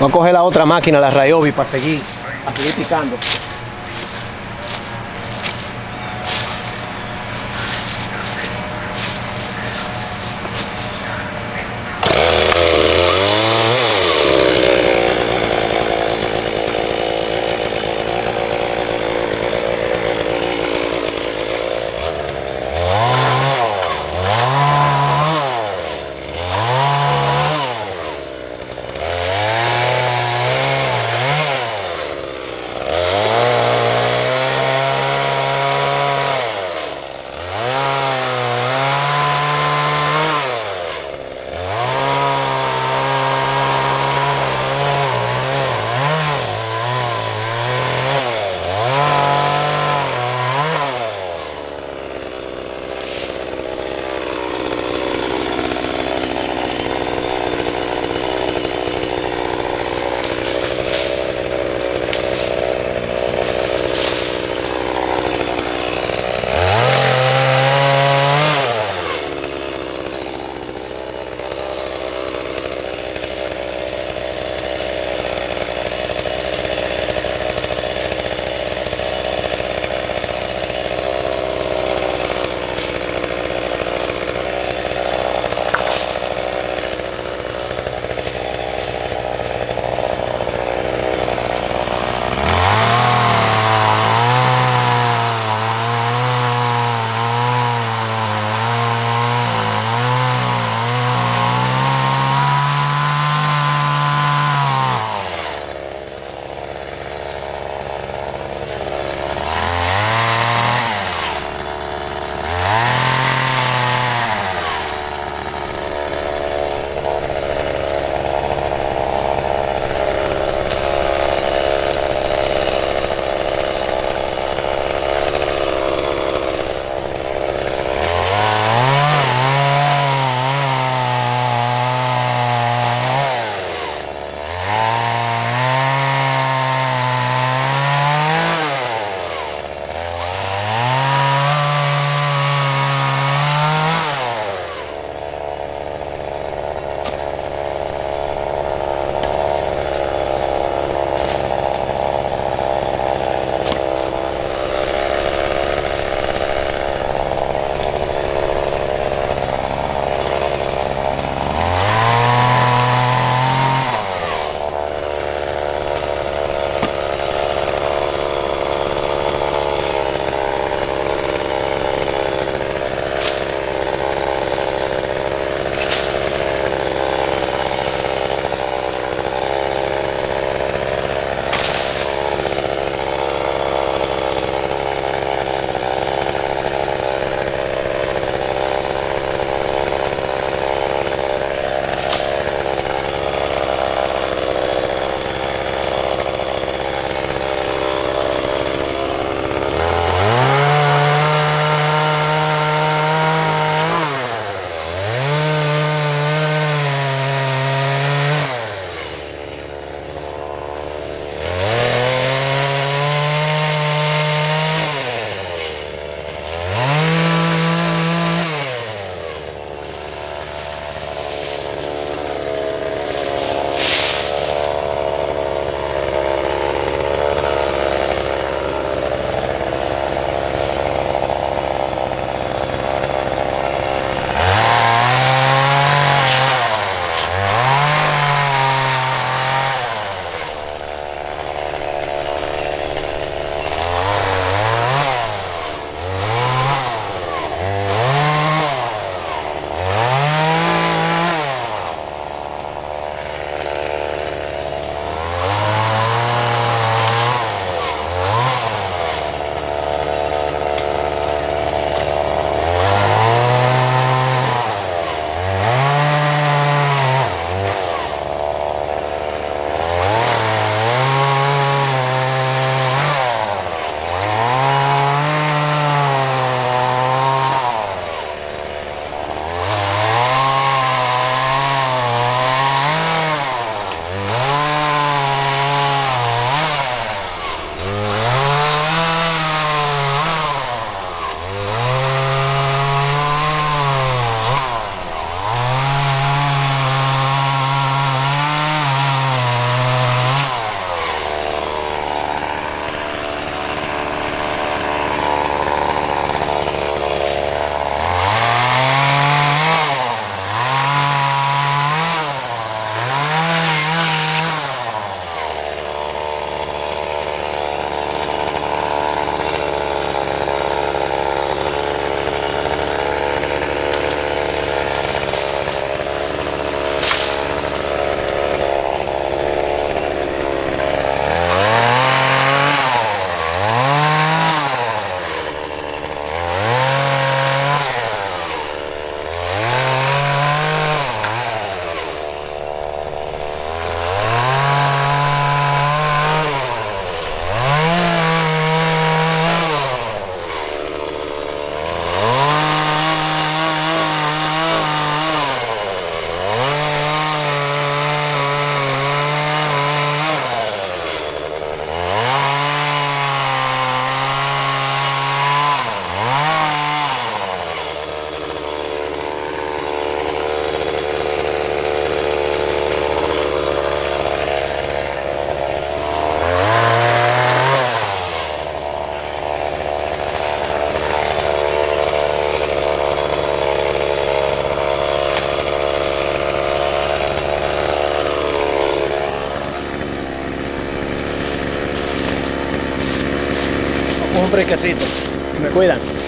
Voy a coger la otra máquina, la Ryobi, para seguir, para seguir picando. Fresquecito. Me cuidan.